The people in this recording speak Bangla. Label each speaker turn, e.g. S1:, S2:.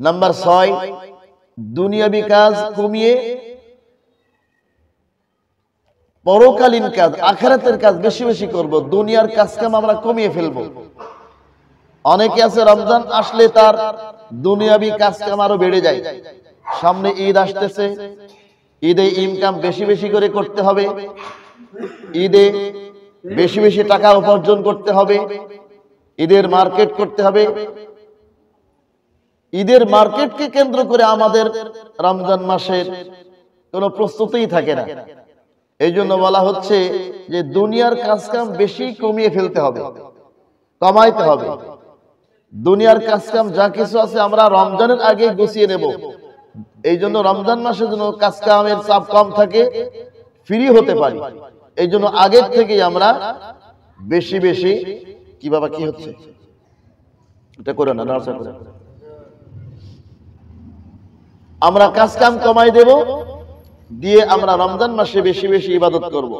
S1: নাম্বার ছয়, দুনিয়াবি কাজ কমিয়ে পরকালীন কাজ, আখেরাতের কাজ বেশি বেশি করব, দুনিয়ার কাজ কাম আমরা কমিয়ে ফেলব। অনেকে আছে, রমজান আসলে তার দুনিয়াবি কাজ কাম আরও বেড়ে যায়। সামনে ঈদ আসতেছে, ঈদে ইনকাম বেশি বেশি করে করতে হবে, ঈদে বেশি বেশি টাকা উপার্জন করতে হবে, ঈদের মার্কেট করতে হবে ঈদের মার্কেটকে কেন্দ্র করে আমাদের রমজান মাসের কোনো প্রস্তুতিই থাকে না। এই জন্য বলা হচ্ছে যে দুনিয়ার কাজকাম বেশি কমিয়ে ফেলতে হবে, কমাইতে হবে। দুনিয়ার কাজকাম যা কিছু আছে আমরা রমজানের আগে গুছিয়ে নেব। এই জন্য রমজান মাসে যেন কাজকামের চাপ কম থাকে ফ্রি হতে পারি। এই জন্য আগের থেকেই আমরা বেশি বেশি কি বাবা কি হচ্ছে? এটা করে না আমরা কাজ কাম কমাই দেব দিয়ে আমরা রমজান মাসে বেশি বেশি ইবাদত করব।